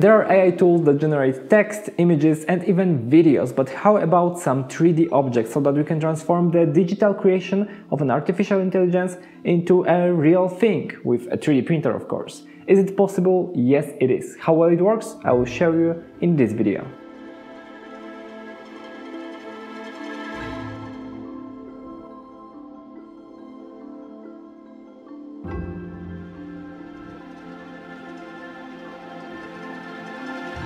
There are AI tools that generate text, images and even videos, but how about some 3D objects so that we can transform the digital creation of an artificial intelligence into a real thing, with a 3D printer of course. Is it possible? Yes it is. How well it works? I will show you in this video.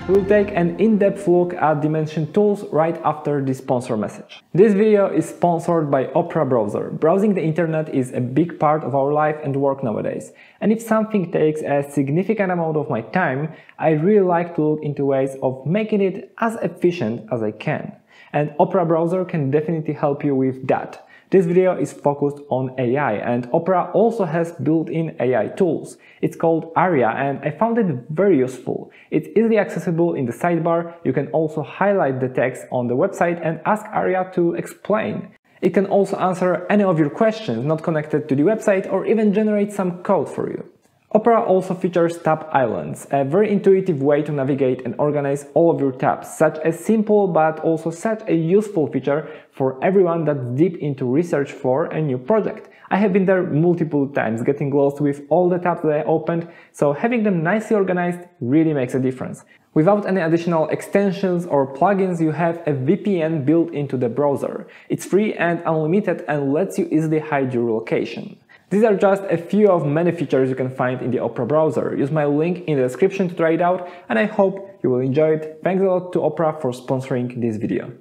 We'll take an in-depth look at Dimension tools right after this sponsor message. This video is sponsored by Opera Browser. Browsing the internet is a big part of our life and work nowadays. And if something takes a significant amount of my time, I really like to look into ways of making it as efficient as I can. And Opera Browser can definitely help you with that. This video is focused on AI and Opera also has built-in AI tools. It's called Aria and I found it very useful. It's easily accessible in the sidebar, you can also highlight the text on the website and ask Aria to explain. It can also answer any of your questions not connected to the website or even generate some code for you. Opera also features tab islands, a very intuitive way to navigate and organize all of your tabs, such a simple but also such a useful feature for everyone that's deep into research for a new project. I have been there multiple times, getting lost with all the tabs that I opened, so having them nicely organized really makes a difference. Without any additional extensions or plugins, you have a VPN built into the browser. It's free and unlimited and lets you easily hide your location. These are just a few of many features you can find in the Opera browser. Use my link in the description to try it out and I hope you will enjoy it. Thanks a lot to Opera for sponsoring this video.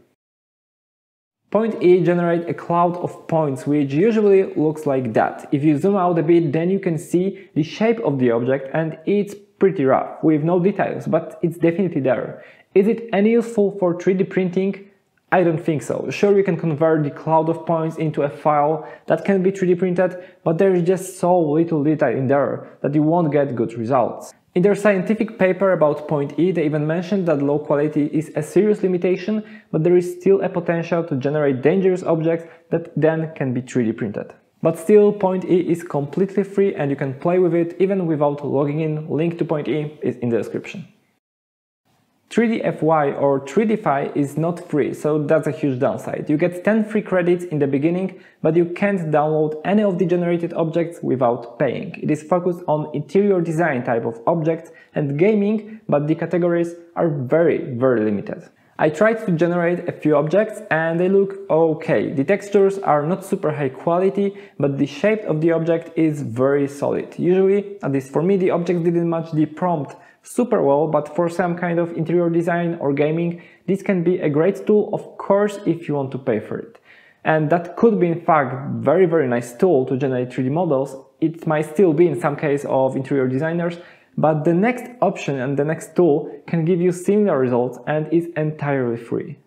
Point E generates a cloud of points which usually looks like that. If you zoom out a bit then you can see the shape of the object and it's pretty rough with no details but it's definitely there. Is it any useful for 3D printing? I don't think so. Sure, you can convert the cloud of points into a file that can be 3D printed, but there is just so little detail in there that you won't get good results. In their scientific paper about point E, they even mentioned that low quality is a serious limitation, but there is still a potential to generate dangerous objects that then can be 3D printed. But still, Point E is completely free and you can play with it even without logging in. Link to Point E is in the description. 3dFY or 3dFi is not free, so that's a huge downside. You get 10 free credits in the beginning, but you can't download any of the generated objects without paying. It is focused on interior design type of objects and gaming, but the categories are very, very limited. I tried to generate a few objects and they look okay. The textures are not super high quality, but the shape of the object is very solid. Usually, at least for me, the object didn't match the prompt super well, but for some kind of interior design or gaming, this can be a great tool, of course, if you want to pay for it. And that could be in fact very very nice tool to generate 3D models. It might still be in some case of interior designers, but the next option and the next tool can give you similar results and is entirely free.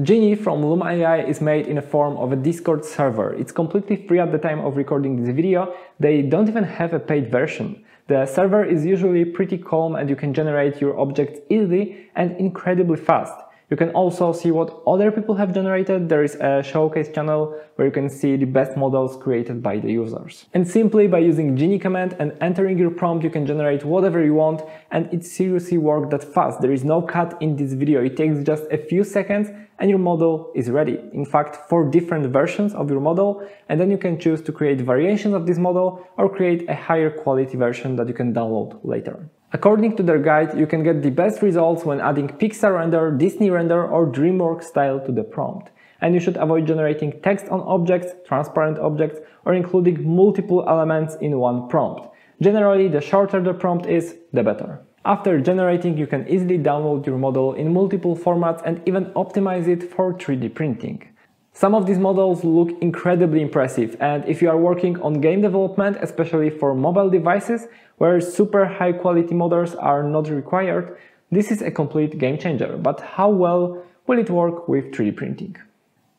Genie from Luma AI is made in a form of a Discord server. It's completely free at the time of recording this video. They don't even have a paid version. The server is usually pretty calm and you can generate your objects easily and incredibly fast. You can also see what other people have generated. There is a showcase channel where you can see the best models created by the users. And simply by using Genie command and entering your prompt, you can generate whatever you want and it seriously works that fast. There is no cut in this video. It takes just a few seconds and your model is ready. In fact, four different versions of your model and then you can choose to create variations of this model or create a higher quality version that you can download later. According to their guide, you can get the best results when adding Pixar render, Disney render or DreamWorks style to the prompt. And you should avoid generating text on objects, transparent objects, or including multiple elements in one prompt. Generally, the shorter the prompt is, the better. After generating, you can easily download your model in multiple formats and even optimize it for 3D printing. Some of these models look incredibly impressive and if you are working on game development, especially for mobile devices where super high quality models are not required, this is a complete game changer. But how well will it work with 3D printing?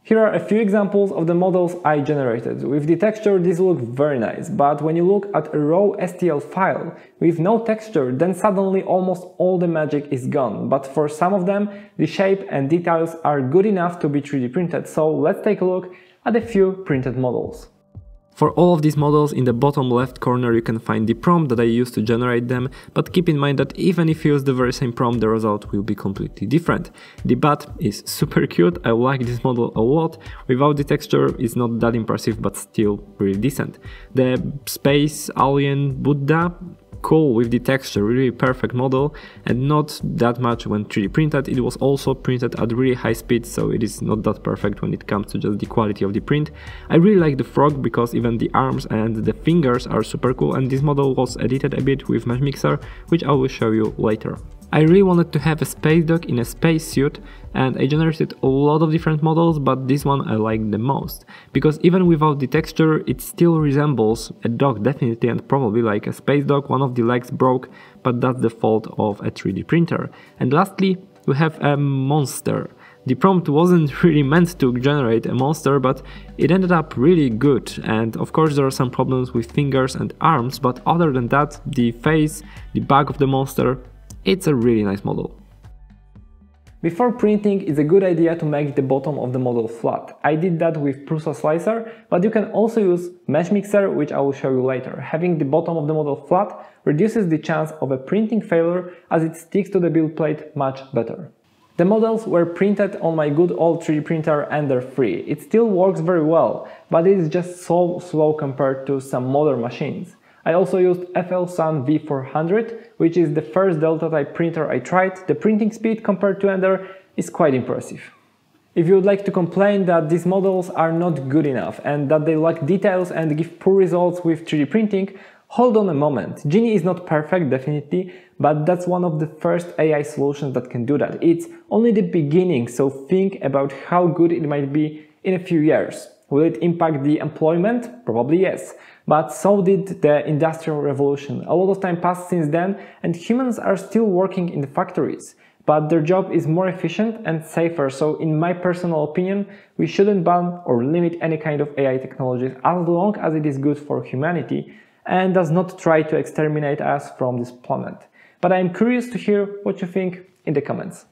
Here are a few examples of the models I generated. With the texture these look very nice, but when you look at a raw STL file with no texture then suddenly almost all the magic is gone. But for some of them the shape and details are good enough to be 3D printed, so let's take a look at a few printed models. For all of these models in the bottom left corner you can find the prompt that I used to generate them, but keep in mind that even if you use the very same prompt the result will be completely different. The bat is super cute, I like this model a lot, without the texture it's not that impressive but still pretty decent. The space alien Buddha cool with the texture, really perfect model and not that much when 3D printed. It was also printed at really high speed, so it is not that perfect when it comes to just the quality of the print. I really like the frog because even the arms and the fingers are super cool and this model was edited a bit with Mesh Mixer, which I will show you later. I really wanted to have a space dog in a spacesuit and I generated a lot of different models but this one I like the most because even without the texture it still resembles a dog definitely and probably like a space dog one of the legs broke but that's the fault of a 3D printer. And lastly we have a monster. The prompt wasn't really meant to generate a monster, but it ended up really good. And of course, there are some problems with fingers and arms, but other than that, the face, the back of the monster, it's a really nice model. Before printing, it's a good idea to make the bottom of the model flat. I did that with Prusa Slicer, but you can also use Mesh Mixer, which I will show you later. Having the bottom of the model flat reduces the chance of a printing failure as it sticks to the build plate much better. The models were printed on my good old 3D printer Ender 3. It still works very well, but it is just so slow compared to some modern machines. I also used FL-Sun V400, which is the first Delta type printer I tried. The printing speed compared to Ender is quite impressive. If you would like to complain that these models are not good enough and that they lack details and give poor results with 3D printing, hold on a moment. Genie is not perfect, definitely, but that's one of the first AI solutions that can do that. It's only the beginning, so think about how good it might be in a few years. Will it impact the employment? Probably yes. But so did the Industrial Revolution. A lot of time passed since then and humans are still working in the factories. But their job is more efficient and safer, so in my personal opinion, we shouldn't ban or limit any kind of AI technologies as long as it is good for humanity and does not try to exterminate us from this planet. But I am curious to hear what you think in the comments.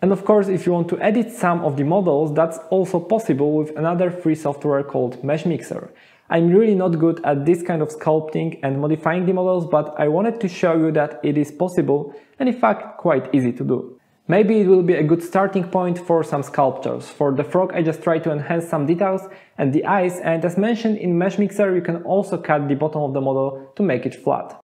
And of course, if you want to edit some of the models, that's also possible with another free software called Mesh Mixer. I'm really not good at this kind of sculpting and modifying the models, but I wanted to show you that it is possible and in fact quite easy to do. Maybe it will be a good starting point for some sculptures. For the frog I just tried to enhance some details and the eyes and as mentioned in Mesh Mixer you can also cut the bottom of the model to make it flat.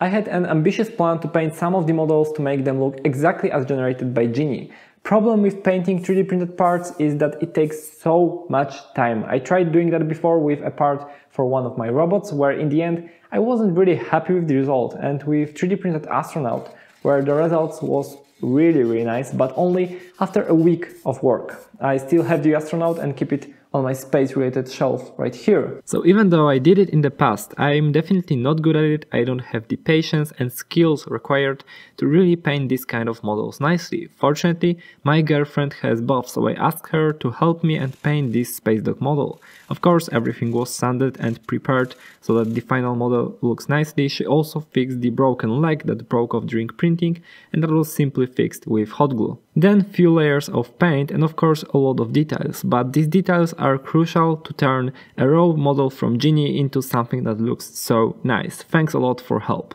I had an ambitious plan to paint some of the models to make them look exactly as generated by Genie. Problem with painting 3D printed parts is that it takes so much time. I tried doing that before with a part for one of my robots where in the end I wasn't really happy with the result and with 3D printed astronaut where the results was really really nice but only after a week of work. I still have the astronaut and keep it on my space related shelf right here. So even though I did it in the past, I'm definitely not good at it, I don't have the patience and skills required to really paint this kind of models nicely. Fortunately, my girlfriend has both, so I asked her to help me and paint this space dog model. Of course, everything was sanded and prepared so that the final model looks nicely. She also fixed the broken leg that broke off during printing and that was simply fixed with hot glue. Then few layers of paint and of course a lot of details, but these details are crucial to turn a raw model from Genie into something that looks so nice. Thanks a lot for help.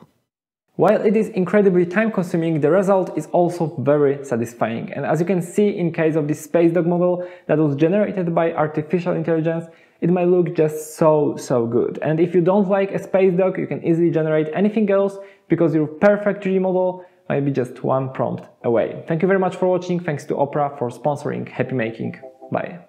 While it is incredibly time consuming, the result is also very satisfying. And as you can see in case of this Space Dog model that was generated by artificial intelligence, it might look just so, so good. And if you don't like a Space Dog, you can easily generate anything else because your perfect 3D model might be just one prompt away. Thank you very much for watching. Thanks to Opera for sponsoring Happy Making. Bye.